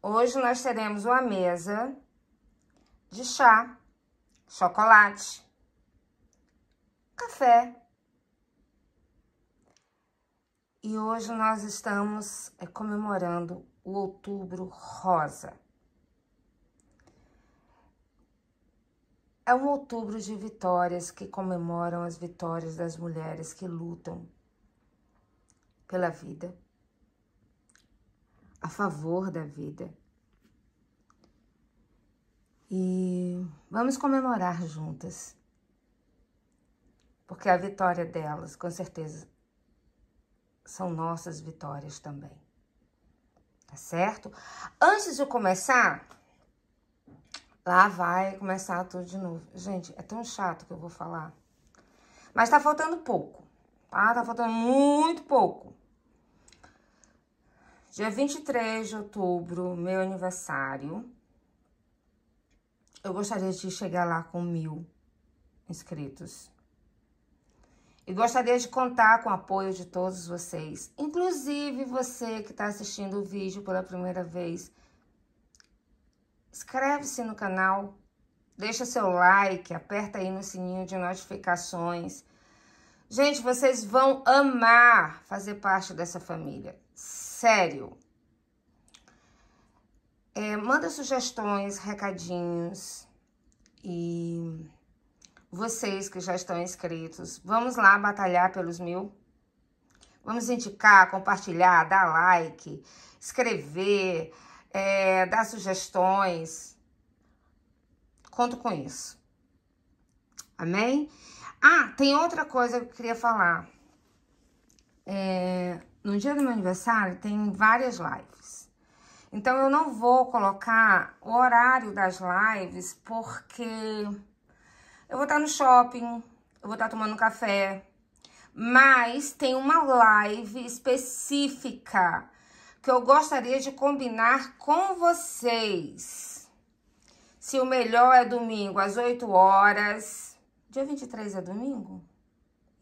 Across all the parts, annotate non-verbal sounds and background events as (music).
Hoje nós teremos uma mesa de chá, chocolate, café. E hoje nós estamos é, comemorando o Outubro Rosa. É um outubro de vitórias que comemoram as vitórias das mulheres que lutam pela vida, a favor da vida. E vamos comemorar juntas, porque a vitória delas, com certeza, são nossas vitórias também. Tá certo? Antes de começar, lá vai começar tudo de novo. Gente, é tão chato que eu vou falar. Mas tá faltando pouco, tá? Tá faltando muito pouco. Dia 23 de outubro, meu aniversário. Eu gostaria de chegar lá com mil inscritos. E gostaria de contar com o apoio de todos vocês, inclusive você que está assistindo o vídeo pela primeira vez. Inscreve-se no canal, deixa seu like, aperta aí no sininho de notificações. Gente, vocês vão amar fazer parte dessa família. Sério. É, manda sugestões, recadinhos e vocês que já estão inscritos, vamos lá batalhar pelos mil. Vamos indicar, compartilhar, dar like, escrever, é, dar sugestões. Conto com isso. Amém? Ah, tem outra coisa que eu queria falar. É, no dia do meu aniversário tem várias lives. Então, eu não vou colocar o horário das lives, porque eu vou estar no shopping, eu vou estar tomando café, mas tem uma live específica que eu gostaria de combinar com vocês. Se o melhor é domingo às 8 horas. Dia 23 é domingo?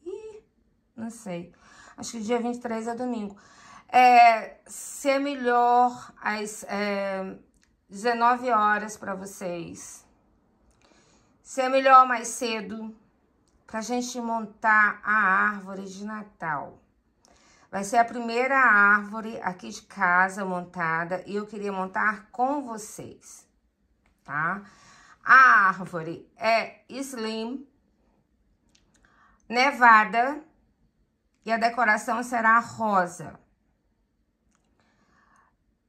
Ih, não sei. Acho que dia 23 é domingo é, ser melhor às é, 19 horas para vocês. Ser melhor mais cedo para a gente montar a árvore de Natal. Vai ser a primeira árvore aqui de casa montada e eu queria montar com vocês, tá? A árvore é slim, nevada e a decoração será rosa.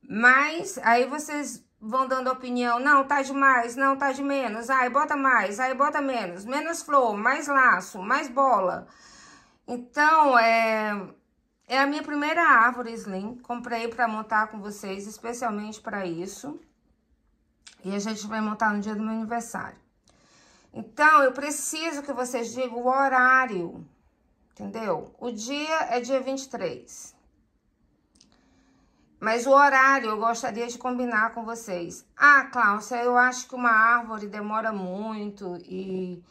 Mas aí vocês vão dando opinião, não, tá demais, não, tá de menos, aí bota mais, aí bota menos, menos flor, mais laço, mais bola. Então, é, é a minha primeira árvore slim, comprei para montar com vocês, especialmente para isso. E a gente vai montar no dia do meu aniversário. Então, eu preciso que vocês digam o horário, entendeu? O dia é dia 23. Mas o horário eu gostaria de combinar com vocês. Ah, Cláudia, eu acho que uma árvore demora muito e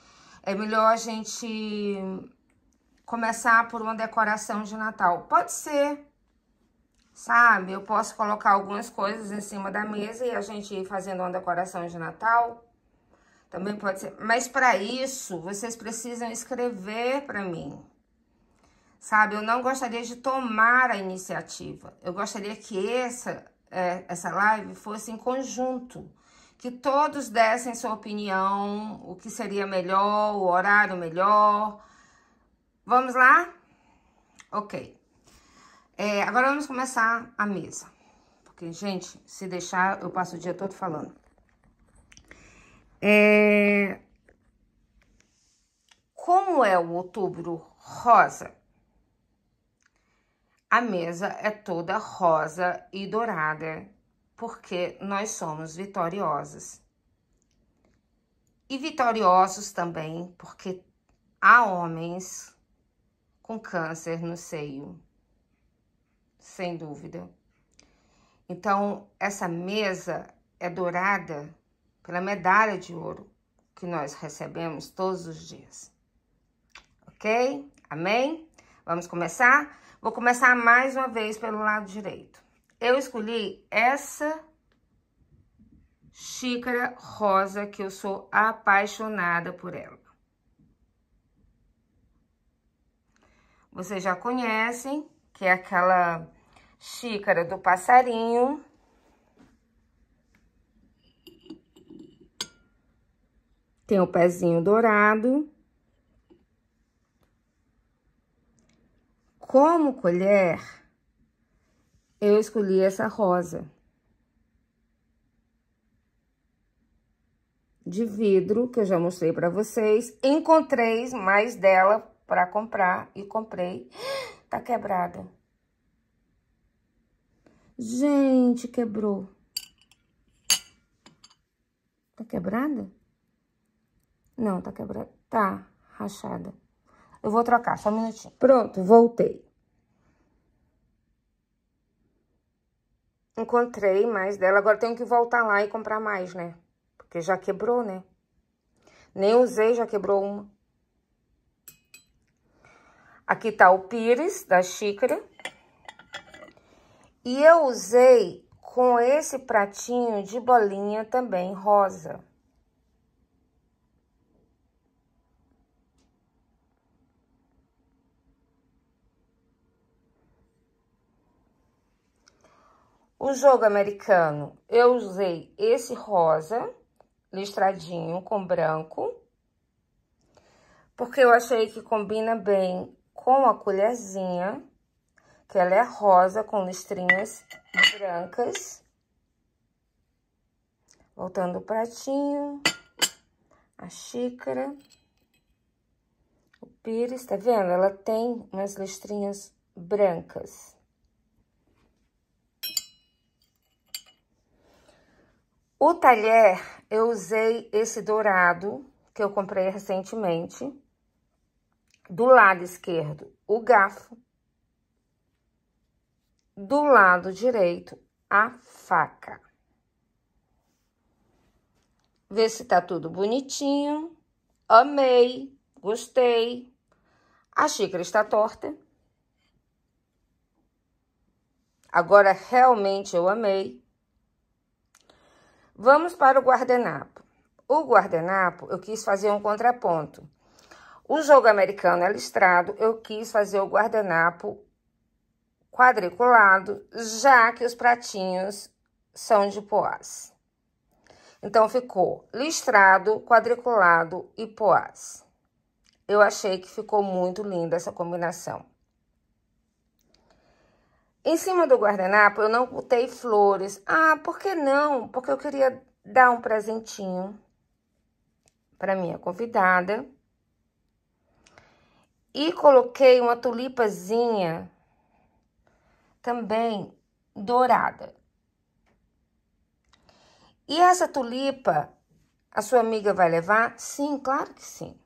é melhor a gente começar por uma decoração de Natal. Pode ser, sabe? Eu posso colocar algumas coisas em cima da mesa e a gente ir fazendo uma decoração de Natal. Também pode ser. Mas para isso, vocês precisam escrever para mim sabe? Eu não gostaria de tomar a iniciativa. Eu gostaria que essa, é, essa live fosse em conjunto. Que todos dessem sua opinião, o que seria melhor, o horário melhor. Vamos lá? Ok. É, agora vamos começar a mesa. Porque, gente, se deixar, eu passo o dia todo falando. É... Como é o outubro rosa? A mesa é toda rosa e dourada, porque nós somos vitoriosas. E vitoriosos também, porque há homens com câncer no seio, sem dúvida. Então, essa mesa é dourada pela medalha de ouro que nós recebemos todos os dias. Ok? Amém? Vamos começar? Vou começar mais uma vez pelo lado direito. Eu escolhi essa xícara rosa que eu sou apaixonada por ela. Vocês já conhecem, que é aquela xícara do passarinho. Tem o pezinho dourado. Como colher, eu escolhi essa rosa. De vidro, que eu já mostrei para vocês. Encontrei mais dela para comprar e comprei. (gasps) Tá quebrada. Gente, quebrou. Tá quebrada? Não, tá quebrada. Tá rachada. Eu vou trocar, só um minutinho. Pronto, voltei. Encontrei mais dela, agora tenho que voltar lá e comprar mais, né? Porque já quebrou, né? Nem usei, já quebrou uma. Aqui tá o pires da xícara. E eu usei com esse pratinho de bolinha também rosa. O jogo americano, eu usei esse rosa, listradinho com branco, porque eu achei que combina bem com a colherzinha, que ela é rosa com listrinhas brancas. Voltando o pratinho, a xícara, o pires, tá vendo? Ela tem umas listrinhas brancas. O talher, eu usei esse dourado, que eu comprei recentemente. Do lado esquerdo, o garfo. Do lado direito, a faca. Vê se tá tudo bonitinho. Amei, gostei. A xícara está torta. Agora, realmente eu amei. Vamos para o guardanapo. O guardanapo, eu quis fazer um contraponto. O jogo americano é listrado, eu quis fazer o guardanapo quadriculado, já que os pratinhos são de poás. Então, ficou listrado, quadriculado e poás. Eu achei que ficou muito linda essa combinação. Em cima do guardanapo, eu não botei flores. Ah, por que não? Porque eu queria dar um presentinho para minha convidada. E coloquei uma tulipazinha também dourada. E essa tulipa, a sua amiga vai levar? Sim, claro que sim,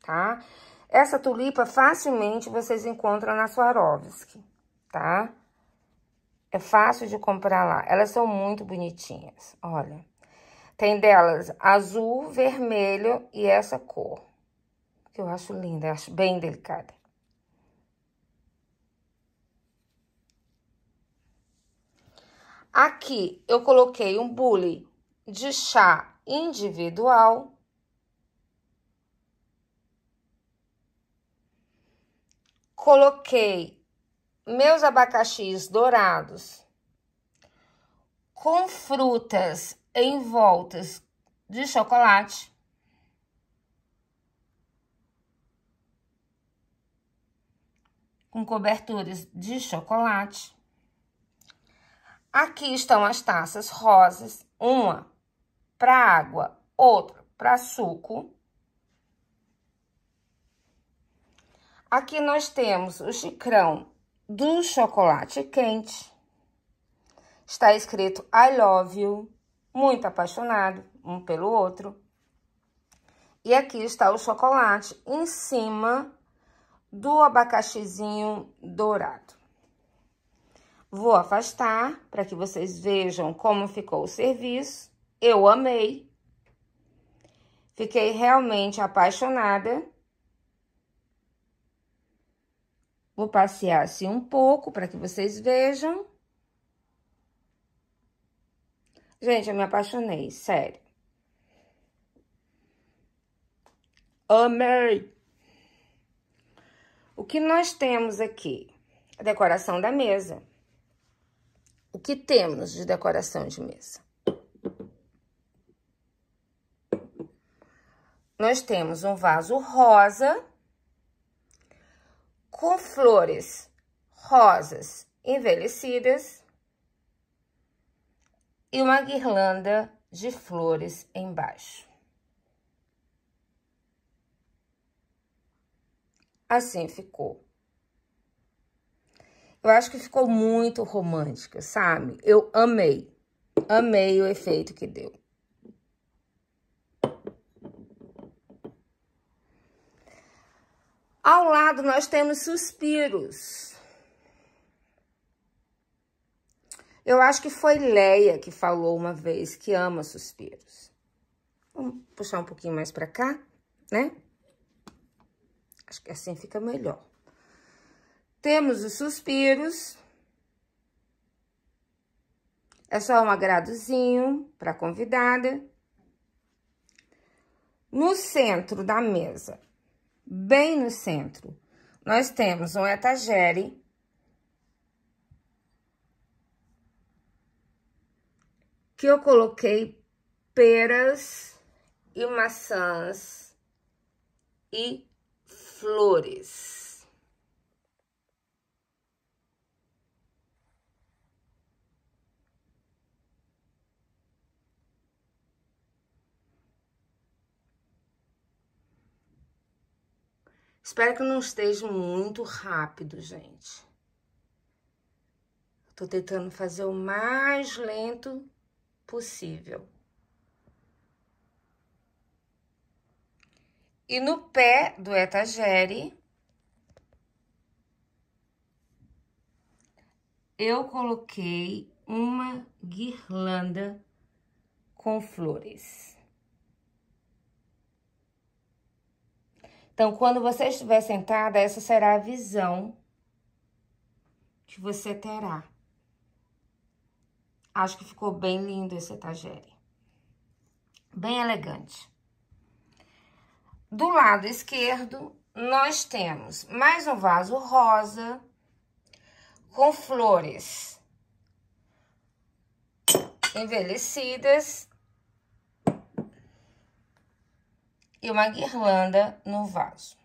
tá? Essa tulipa facilmente vocês encontram na Swarovski tá? É fácil de comprar lá. Elas são muito bonitinhas, olha. Tem delas azul, vermelho e essa cor. Que eu acho linda, eu acho bem delicada. Aqui eu coloquei um bule de chá individual. Coloquei meus abacaxis dourados com frutas envoltas de chocolate. Com coberturas de chocolate. Aqui estão as taças rosas, uma para água, outra para suco. Aqui nós temos o xicrão do chocolate quente. Está escrito I love you, muito apaixonado um pelo outro. E aqui está o chocolate em cima do abacaxizinho dourado. Vou afastar para que vocês vejam como ficou o serviço. Eu amei. Fiquei realmente apaixonada. Vou passear assim um pouco para que vocês vejam. Gente, eu me apaixonei, sério. Amei! O que nós temos aqui? A decoração da mesa. O que temos de decoração de mesa? Nós temos um vaso rosa com flores rosas envelhecidas e uma guirlanda de flores embaixo. Assim ficou. Eu acho que ficou muito romântica, sabe? Eu amei. Amei o efeito que deu. Ao lado nós temos suspiros. Eu acho que foi Leia que falou uma vez que ama suspiros. Vamos puxar um pouquinho mais para cá, né? Acho que assim fica melhor. Temos os suspiros. É só um agradozinho para convidada. No centro da mesa, bem no centro, nós temos um etagere. Que eu coloquei peras e maçãs e flores. Espero que não esteja muito rápido, gente. Tô tentando fazer o mais lento possível. E no pé do etagere, eu coloquei uma guirlanda com flores. Então, quando você estiver sentada, essa será a visão que você terá. Acho que ficou bem lindo esse etagere. Bem elegante. Do lado esquerdo, nós temos mais um vaso rosa com flores envelhecidas e uma guirlanda no vaso.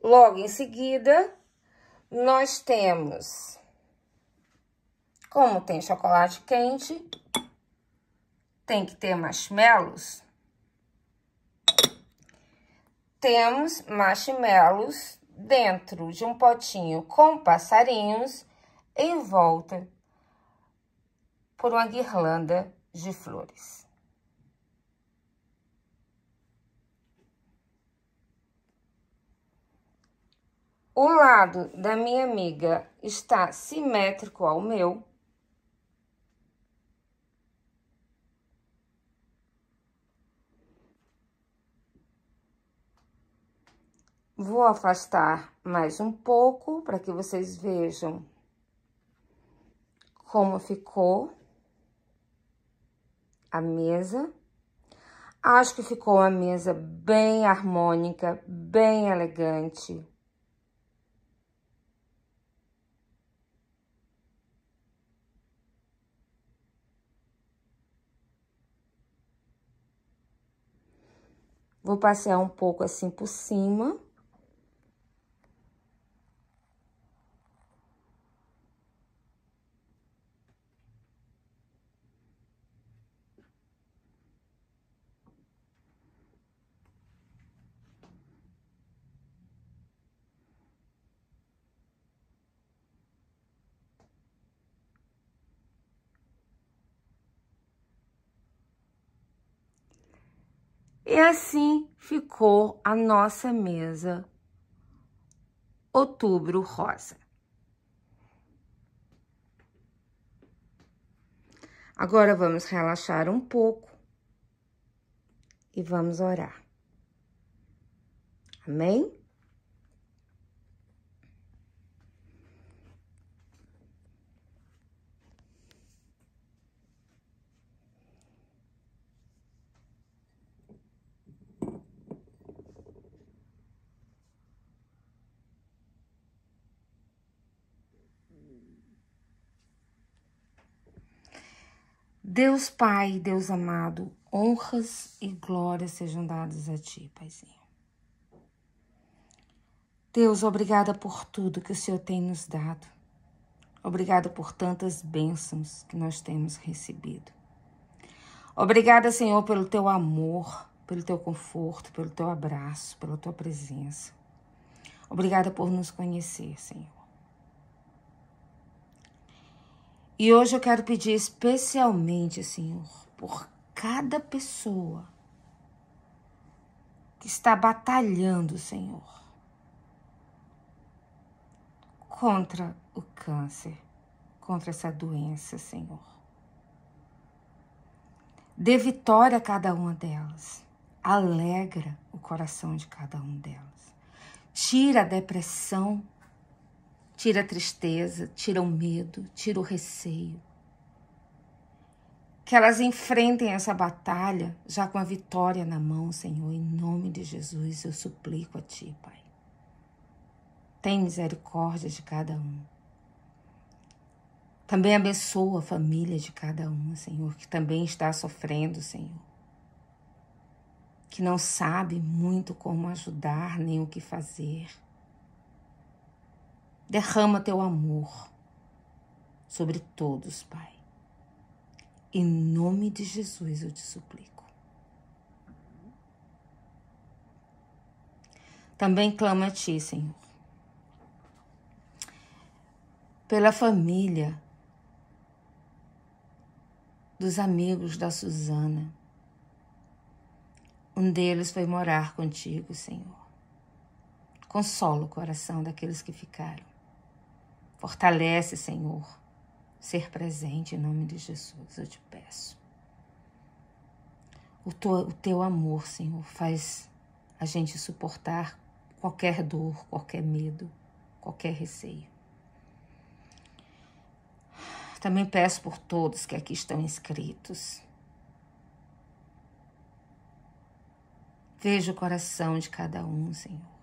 Logo em seguida, nós temos, como tem chocolate quente, tem que ter marshmallows. Temos marshmallows dentro de um potinho com passarinhos em volta por uma guirlanda de flores. O lado da minha amiga está simétrico ao meu. Vou afastar mais um pouco para que vocês vejam como ficou a mesa. Acho que ficou uma mesa bem harmônica, bem elegante. Vou passear um pouco assim por cima. E assim ficou a nossa mesa Outubro Rosa. Agora vamos relaxar um pouco e vamos orar. Amém? Deus Pai, Deus amado, honras e glórias sejam dadas a Ti, Paizinho. Deus, obrigada por tudo que o Senhor tem nos dado. Obrigada por tantas bênçãos que nós temos recebido. Obrigada, Senhor, pelo Teu amor, pelo Teu conforto, pelo Teu abraço, pela Tua presença. Obrigada por nos conhecer, Senhor. E hoje eu quero pedir especialmente, Senhor, por cada pessoa que está batalhando, Senhor, contra o câncer, contra essa doença, Senhor. Dê vitória a cada uma delas. Alegra o coração de cada um delas. Tira a depressão Tira a tristeza, tira o medo, tira o receio. Que elas enfrentem essa batalha já com a vitória na mão, Senhor. Em nome de Jesus, eu suplico a Ti, Pai. Tem misericórdia de cada um. Também abençoa a família de cada um, Senhor, que também está sofrendo, Senhor. Que não sabe muito como ajudar nem o que fazer. Derrama teu amor sobre todos, Pai. Em nome de Jesus eu te suplico. Também clamo a Ti, Senhor, pela família dos amigos da Suzana. Um deles foi morar contigo, Senhor. Consola o coração daqueles que ficaram. Fortalece, Senhor, ser presente em nome de Jesus, eu te peço. O teu, o teu amor, Senhor, faz a gente suportar qualquer dor, qualquer medo, qualquer receio. Também peço por todos que aqui estão inscritos. Veja o coração de cada um, Senhor.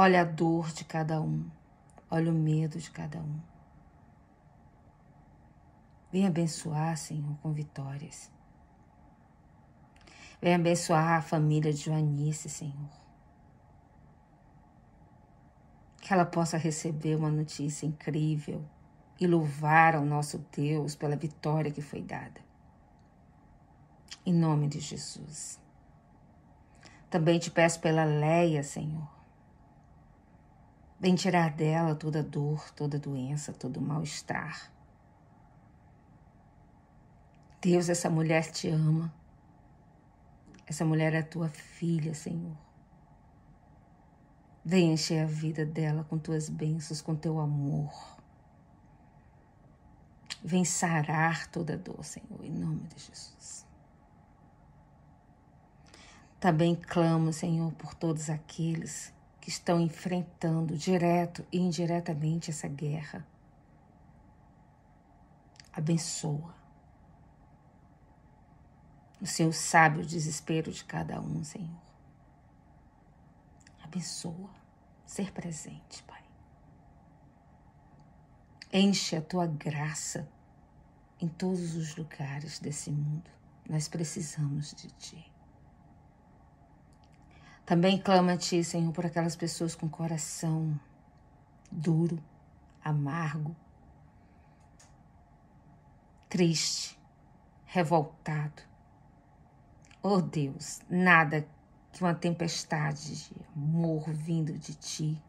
Olha a dor de cada um. Olha o medo de cada um. Vem abençoar, Senhor, com vitórias. Vem abençoar a família de Joanice, Senhor. Que ela possa receber uma notícia incrível e louvar ao nosso Deus pela vitória que foi dada. Em nome de Jesus. Também te peço pela Leia, Senhor. Vem tirar dela toda dor, toda doença, todo mal-estar. Deus, essa mulher te ama. Essa mulher é tua filha, Senhor. Vem encher a vida dela com tuas bênçãos, com teu amor. Vem sarar toda dor, Senhor, em nome de Jesus. Também clamo, Senhor, por todos aqueles que estão enfrentando direto e indiretamente essa guerra. Abençoa. O Senhor sabe o desespero de cada um, Senhor. Abençoa. Ser presente, Pai. Enche a tua graça em todos os lugares desse mundo. Nós precisamos de Ti. Também clama a Ti, Senhor, por aquelas pessoas com coração duro, amargo, triste, revoltado. Oh Deus, nada que uma tempestade de amor vindo de Ti,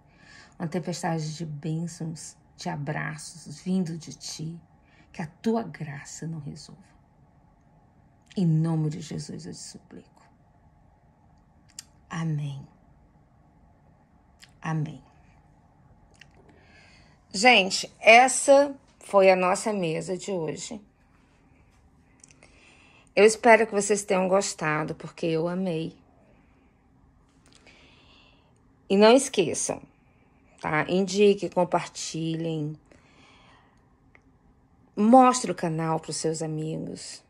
uma tempestade de bênçãos, de abraços vindo de Ti, que a Tua graça não resolva. Em nome de Jesus eu te suplico. Amém. Amém. Gente, essa foi a nossa mesa de hoje. Eu espero que vocês tenham gostado, porque eu amei. E não esqueçam, tá? Indique, compartilhem. Mostre o canal para os seus amigos.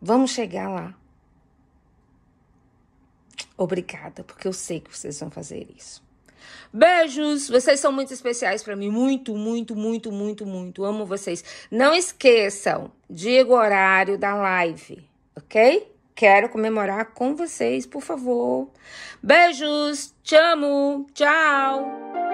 Vamos chegar lá. Obrigada, porque eu sei que vocês vão fazer isso. Beijos, vocês são muito especiais para mim, muito, muito, muito, muito, muito. Amo vocês. Não esqueçam, diga o horário da live, ok? Quero comemorar com vocês, por favor. Beijos, te amo, tchau.